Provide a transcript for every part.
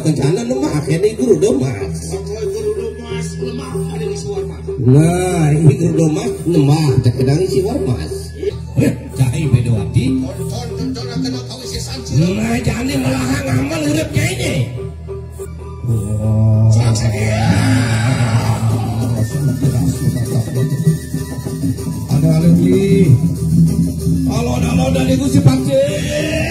Kencana lemah akhirnya guru domas. Nah, ini guru domas lemah tak kedang isi. Nah, ini. Oh. Halo, halo, dari Gusti Pakcik.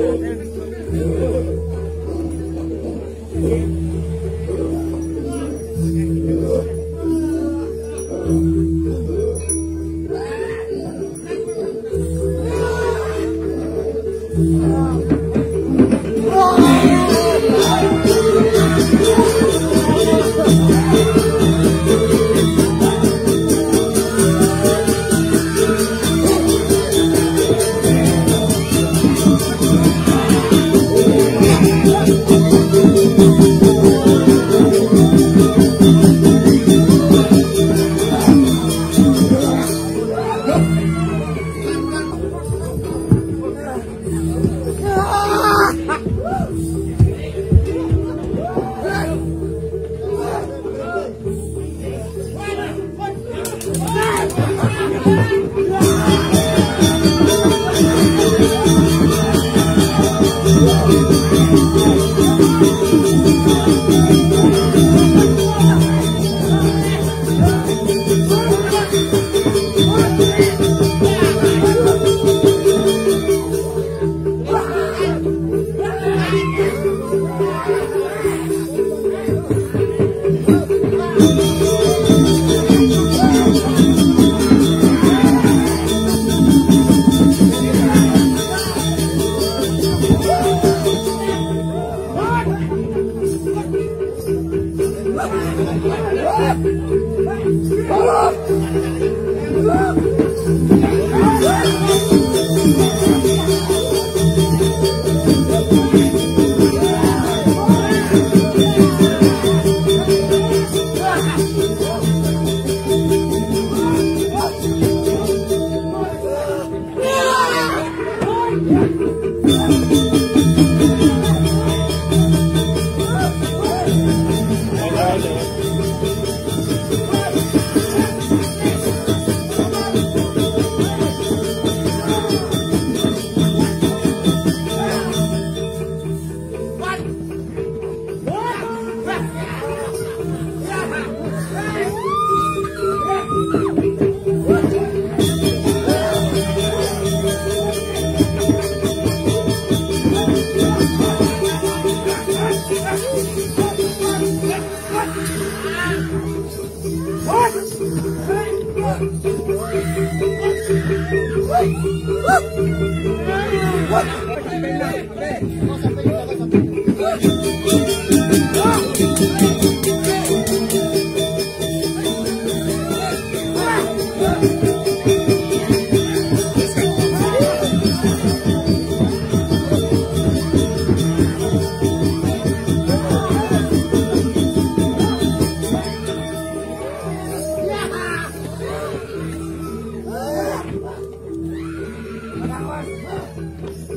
Amen. ます。